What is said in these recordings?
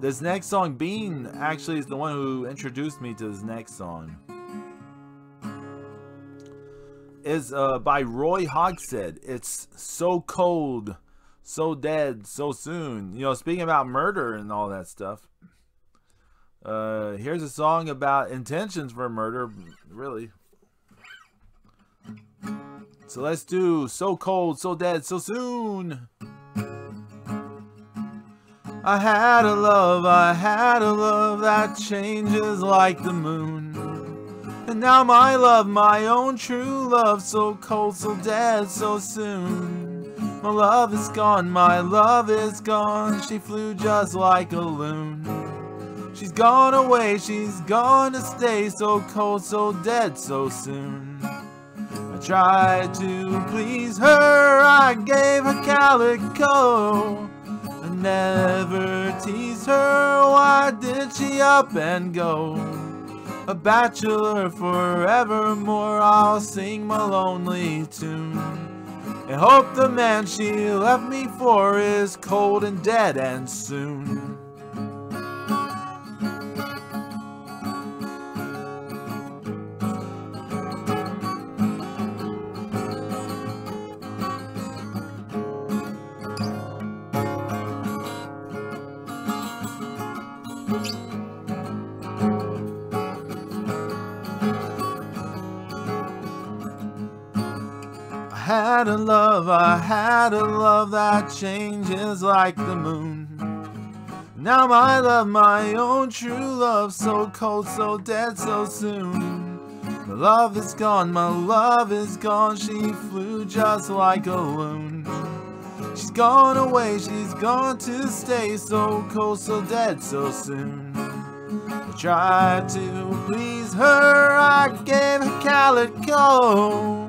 This next song, Bean, actually is the one who introduced me to this next song. Is uh, by Roy Hogsed. It's so cold, so dead, so soon. You know, speaking about murder and all that stuff. Uh, here's a song about intentions for murder, really. So let's do So Cold, So Dead, So Soon. I had a mm. love, I had a love that changes like the moon. And now my love, my own true love, so cold, so dead, so soon. My love is gone, my love is gone, she flew just like a loon. She's gone away, she's gone to stay, so cold, so dead, so soon. I tried to please her, I gave her calico. Never tease her, why did she up and go? A bachelor forevermore, I'll sing my lonely tune. And hope the man she left me for is cold and dead and soon. Had a love, I hmm. had a love that changes like the moon. Now my love, my own true love, so cold, so dead, so soon. My love is gone, my love is gone, she flew just like a loon. She's gone away, she's gone to stay, so cold, so dead, so soon. I tried to please her, I gave her calico.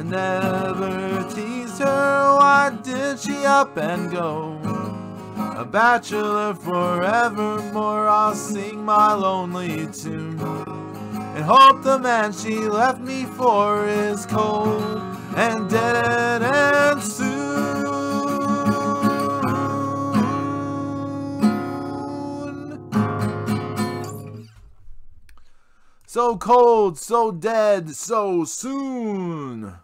I never teased her, why did she up and go? A bachelor forevermore, I'll sing my lonely tune. And hope the man she left me for is cold and dead and soon. So cold, so dead, so soon.